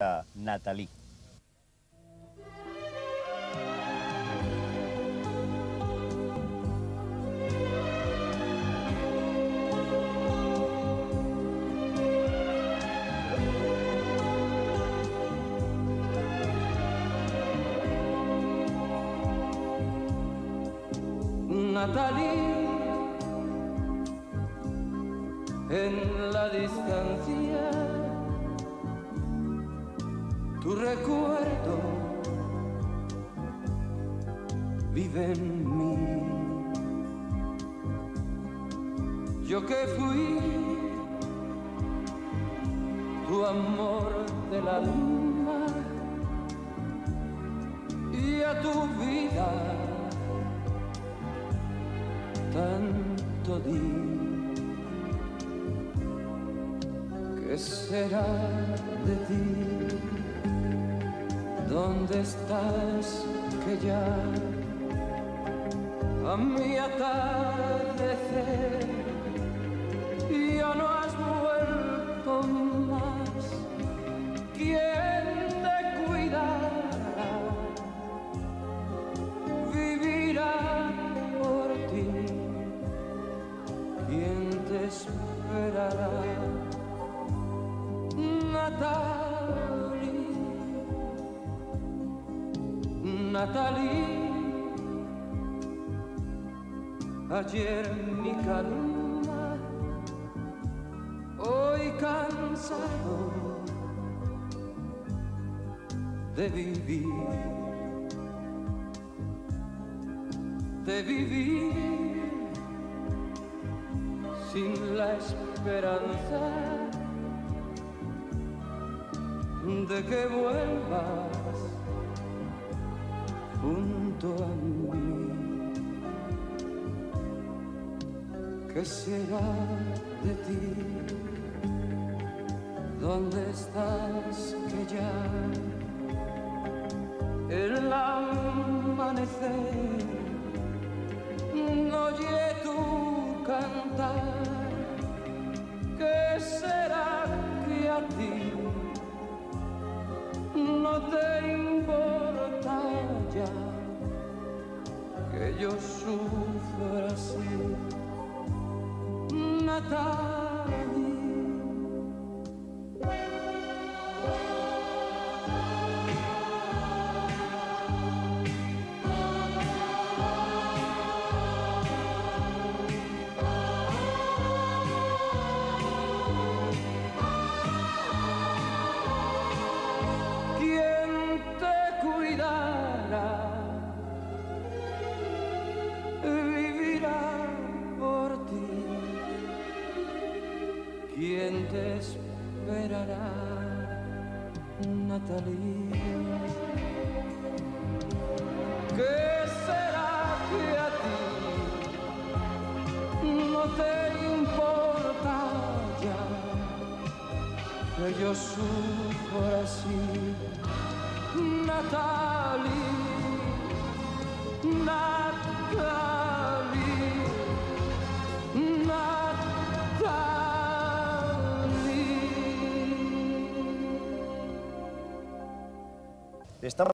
Natalie. Natalie, en la distancia, tu recuerdo vive en mí. Yo que fui tu amor del alma y a tu vida tanto di. ¿Qué será de ti? ¿Dónde estás que ya a mi atardecer ya no has vuelto más? ¿Quién te cuidará? Vivirá por ti. ¿Quién te esperará? Natalie, Natalie, ayer mi calma, hoy cansado de vivir, de vivir sin la esperanza de que vuelvas junto a mí. ¿Qué será de ti? ¿Dónde estás que ya el amanecer no oye tu cantar? Yo sufra así? Te esperará, Natalie? ¿Qué será que a ti no te importa ya? que yo sufro así, Natalie, Estamos